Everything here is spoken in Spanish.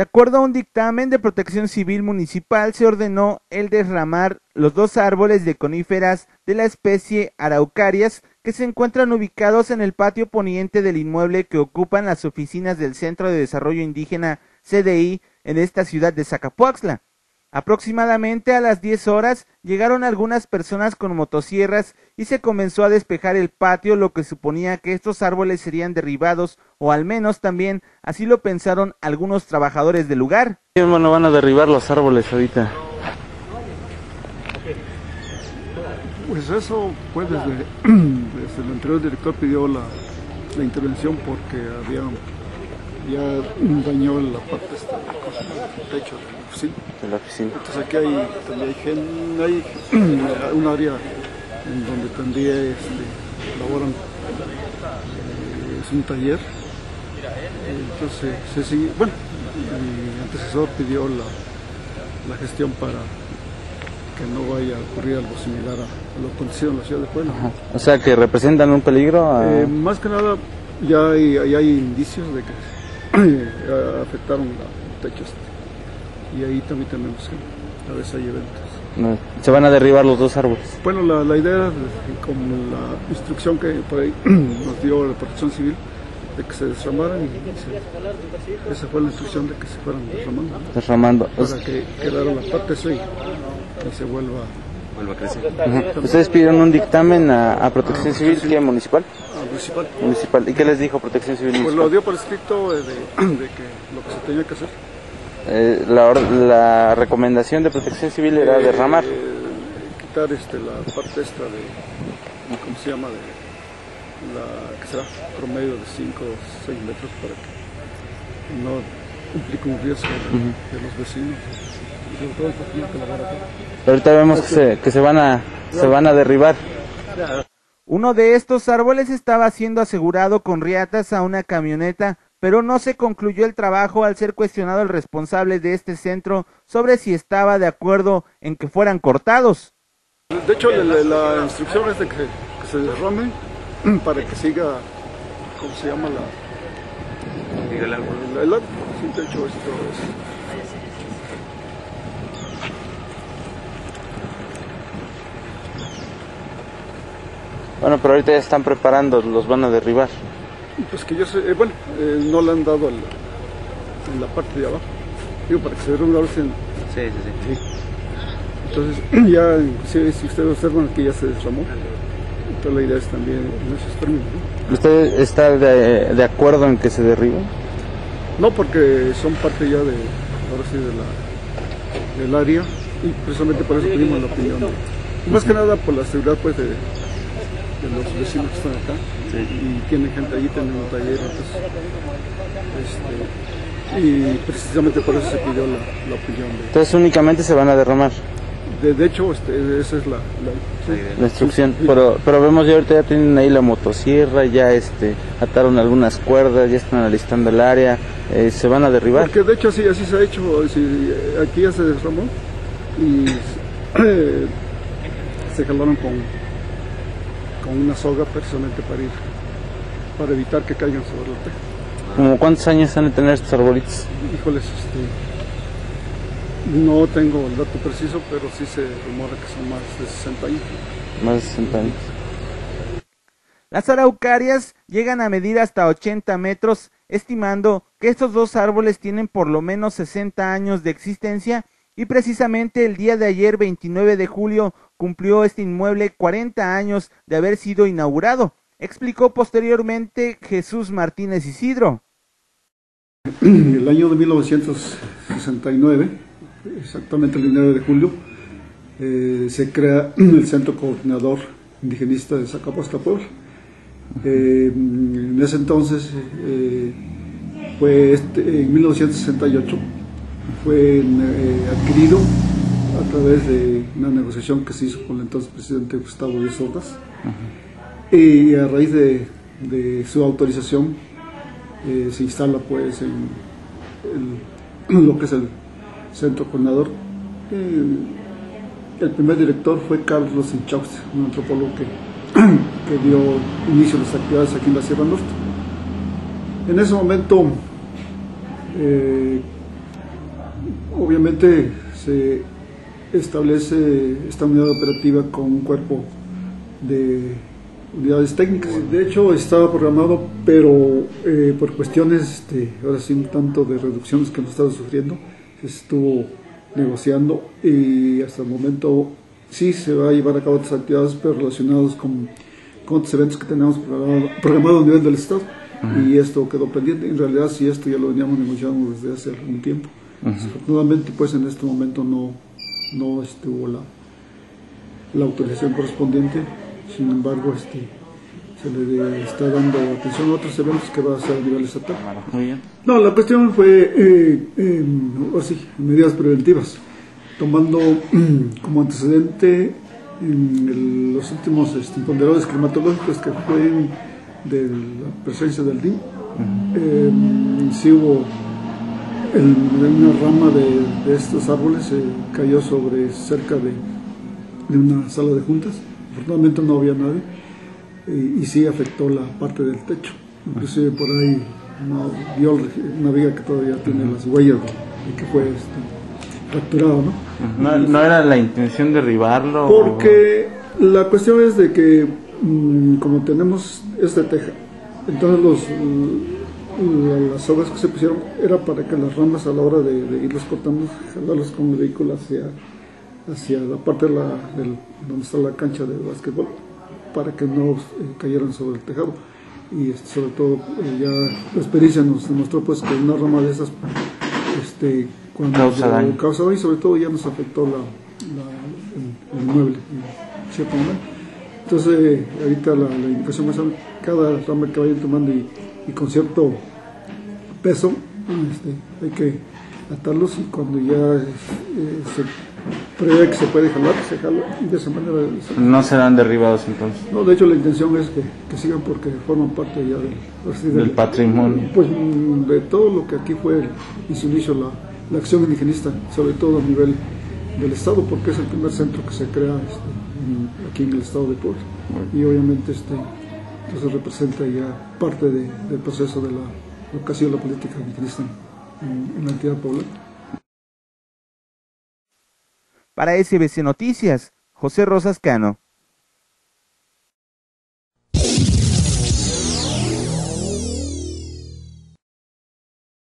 De acuerdo a un dictamen de protección civil municipal, se ordenó el derramar los dos árboles de coníferas de la especie araucarias que se encuentran ubicados en el patio poniente del inmueble que ocupan las oficinas del Centro de Desarrollo Indígena CDI en esta ciudad de Zacapuaxla. Aproximadamente a las 10 horas llegaron algunas personas con motosierras y se comenzó a despejar el patio, lo que suponía que estos árboles serían derribados, o al menos también así lo pensaron algunos trabajadores del lugar. Bueno, van a derribar los árboles ahorita. Pues eso fue desde, desde el anterior director pidió la, la intervención porque había ya dañó la parte esta, del techo de la oficina. De la oficina. Entonces aquí hay, también hay, hay un área en donde también este, laboran, eh, es un taller. Entonces, se sigue, bueno, mi antecesor pidió la, la gestión para que no vaya a ocurrir algo similar a, a lo acontecido en la ciudad de Puebla. Ajá. O sea, que representan un peligro. a- Eh, más que nada, ya hay, ya hay indicios de que afectaron la- el techo este. Y ahí también tenemos que a veces hay eventos. se van a derribar los dos árboles. Bueno, la, la idea, era, como la instrucción que por ahí nos dio la protección civil, de que se desramaran y se- esa fue la instrucción de que se fueran desramando, ¿no? Derramando. O sea, para que quedara la parte esa y, se vuelva Ujú. Ustedes pidieron un dictamen a, a Protección Civil, ¿qué? ¿Municipal? Municipal. Municipal. ¿Y qué les dijo Protección Civil Pues Municipal? lo dio por escrito eh, de, de que lo que se tenía que hacer. Eh, la, la recomendación de Protección Civil era Eh, derramar. quitar este, la parte esta de, ¿cómo se llama? De la que será promedio de 5 o 6 metros para que no implique un riesgo de, de los vecinos. Ahorita vemos que se, que se van a se van a derribar. Uno de estos árboles estaba siendo asegurado con riatas a una camioneta, pero no se concluyó el trabajo al ser cuestionado el responsable de este centro sobre si estaba de acuerdo en que fueran cortados. De hecho, la, la- la instrucción es de que, que se derrame para que siga, ¿cómo se llama? La, el árbol. El, árbol. Sí, de hecho, esto es... Bueno, pero ahorita ya están preparando, los van a derribar. Pues que yo sé, eh, bueno, eh, no le han dado el- en la parte de abajo. Digo, para que se derrumbe ahora sí. Sí, sí, sí. Entonces, ya, si, si ustedes observan aquí ya se derramó. Entonces la idea es también en esos términos. ¿no? ¿Usted está de, de acuerdo en que se derribe? No, porque son parte ya de, ahora sí, de la, del área y precisamente por eso pedimos la opinión. más que nada por la seguridad pues de, de los vecinos que están acá y tienen gente allí, tienen un taller, entonces, este, y precisamente por eso se pidió la, la opinión. Entonces únicamente se van a derramar De, de, de hecho, este, esa es la, la- sí. la instrucción. Pero, pero vemos ya ahorita ya tienen ahí la motosierra, ya este ataron algunas cuerdas, ya están alistando el área, eh, se van a derribar. Porque de hecho así, así se ha hecho, si, aquí ya se derramó y se jalaron con, con una soga precisamente para ir, para evitar que caigan sobre la teja. ¿Como cuántos años han de tener estos arbolitos? Híjoles, este, no tengo el dato preciso, pero sí se rumora que son más de 60 años. Más de 60 años. Las araucarias llegan a medir hasta 80 metros, estimando que estos dos árboles tienen por lo menos 60 años de existencia y precisamente el día de ayer 29 de julio cumplió este inmueble 40 años de haber sido inaugurado, explicó posteriormente Jesús Martínez Isidro. El año de 1969, exactamente el 9 de julio, eh, se crea el Centro Coordinador Indigenista de Zacapuasta, Puebla. Eh, en ese entonces, eh, fue este- en 1968, fue eh, adquirido a través de una negociación que se hizo con el entonces presidente Gustavo Díaz Ordaz. Y a raíz de, de su autorización, eh, se instala pues en el- lo que es el centro coordinador. Eh, el primer director fue Carlos Inchauste, un antropólogo que, que dio inicio a las actividades aquí en la Sierra Norte. En ese momento, eh, obviamente se establece esta unidad operativa con un cuerpo de unidades técnicas. De hecho, estaba programado, pero eh, por cuestiones, este, ahora sí, un tanto de reducciones que hemos estado sufriendo, se estuvo negociando y hasta el momento sí se va a llevar a cabo otras actividades, pero relacionadas con, con otros eventos que tenemos programado, a nivel del Estado. Y esto quedó pendiente. En realidad, sí, esto ya lo veníamos negociando desde hace algún tiempo. Afortunadamente, pues en este momento no, no estuvo la, la autorización correspondiente. Sin embargo, este, se le está dando atención a otros eventos que va a ser a nivel estatal. Muy bien. No, la cuestión fue, eh, eh, así, medidas preventivas, tomando como antecedente en los últimos este, ponderadores climatológicos que fue de la presencia del DIN. Eh, sí hubo una rama de, estos árboles se cayó sobre cerca de, de, una sala de juntas. Afortunadamente no había nadie y, sí afectó la parte del techo. Inclusive por ahí vio una viga que todavía tiene las huellas de, que fue este, fracturado. ¿no? ¿no? era la intención derribarlo? Porque la cuestión es de que mm, como tenemos este teja, entonces los las hojas que se pusieron era para que las ramas a la hora de, irlos cortando, jalarlos con el vehículo hacia, hacia la parte de la, del, donde está la cancha de básquetbol, para que no eh, cayeran sobre el tejado. Y este, sobre todo, eh, ya la experiencia nos demostró pues que una rama de esas, este, cuando causa daño. y sobre todo ya nos afectó la, el, mueble. Entonces, ahorita la, la indicación es cada rama que vayan tomando y, y con cierto peso, este, hay que atarlos y cuando ya eh, se prevé que se puede jalar, se jala y de esa manera... No serán derribados entonces. No, de hecho la intención es que, que sigan porque forman parte ya del, del, patrimonio. Pues de todo lo que aquí fue en su inicio la, la, acción indigenista, sobre todo a nivel del Estado, porque es el primer centro que se crea este, aquí en el Estado de Puebla. Y obviamente este, entonces representa ya parte de, del proceso de la lo que ha sido la política indigenista en, en la entidad poblana. Para SBC Noticias, José Rosas Cano.